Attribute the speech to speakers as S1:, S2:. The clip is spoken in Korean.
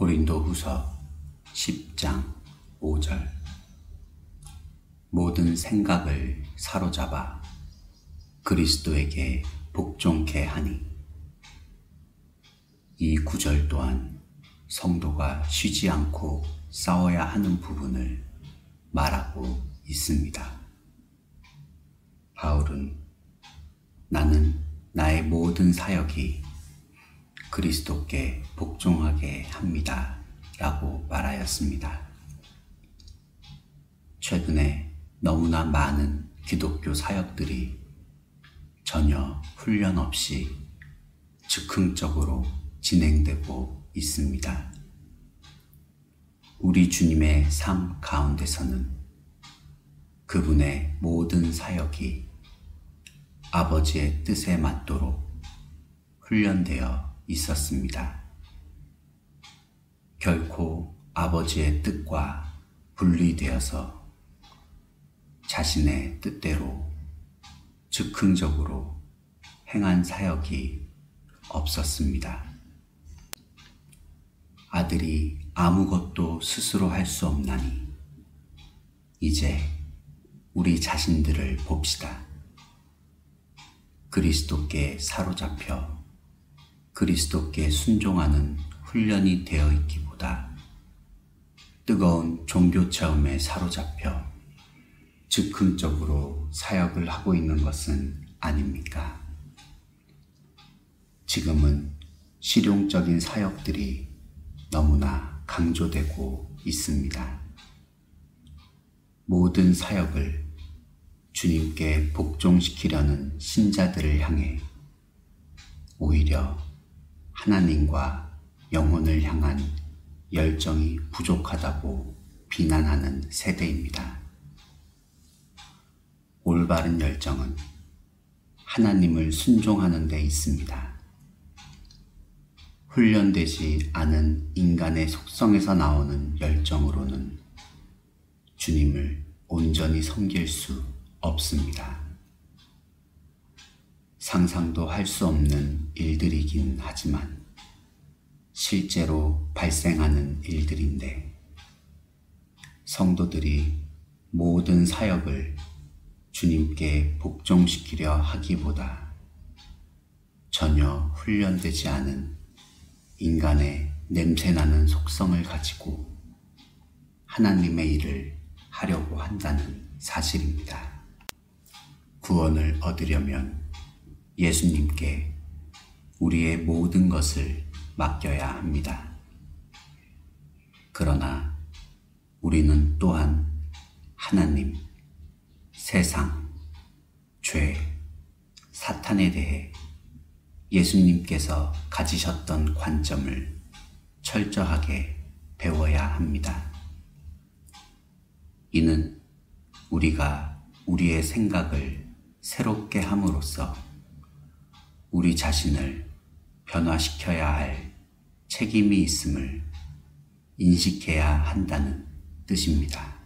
S1: 고린도 후서 10장 5절 모든 생각을 사로잡아 그리스도에게 복종케 하니 이 구절 또한 성도가 쉬지 않고 싸워야 하는 부분을 말하고 있습니다. 바울은 나는 나의 모든 사역이 그리스도께 복종하게 합니다. 라고 말하였습니다. 최근에 너무나 많은 기독교 사역들이 전혀 훈련 없이 즉흥적으로 진행되고 있습니다. 우리 주님의 삶 가운데서는 그분의 모든 사역이 아버지의 뜻에 맞도록 훈련되어 있었습니다. 결코 아버지의 뜻과 분리되어서 자신의 뜻대로 즉흥적으로 행한 사역이 없었습니다. 아들이 아무것도 스스로 할 수 없나니 이제 우리 자신들을 봅시다. 그리스도께 사로잡혀 그리스도께 순종하는 훈련이 되어 있기보다 뜨거운 종교 체험에 사로잡혀 즉흥적으로 사역을 하고 있는 것은 아닙니까? 지금은 실용적인 사역들이 너무나 강조되고 있습니다. 모든 사역을 주님께 복종시키려는 신자들을 향해 오히려 하나님과 영혼을 향한 열정이 부족하다고 비난하는 세대입니다. 올바른 열정은 하나님을 순종하는 데 있습니다. 훈련되지 않은 인간의 속성에서 나오는 열정으로는 주님을 온전히 섬길 수 없습니다. 상상도 할 수 없는 일들이긴 하지만 실제로 발생하는 일들인데 성도들이 모든 사역을 주님께 복종시키려 하기보다 전혀 훈련되지 않은 인간의 냄새나는 속성을 가지고 하나님의 일을 하려고 한다는 사실입니다. 구원을 얻으려면 예수님께 우리의 모든 것을 맡겨야 합니다. 그러나 우리는 또한 하나님, 세상, 죄, 사탄에 대해 예수님께서 가지셨던 관점을 철저하게 배워야 합니다. 이는 우리가 우리의 생각을 새롭게 함으로써 우리 자신을 변화시켜야 할 책임이 있음을 인식해야 한다는 뜻입니다.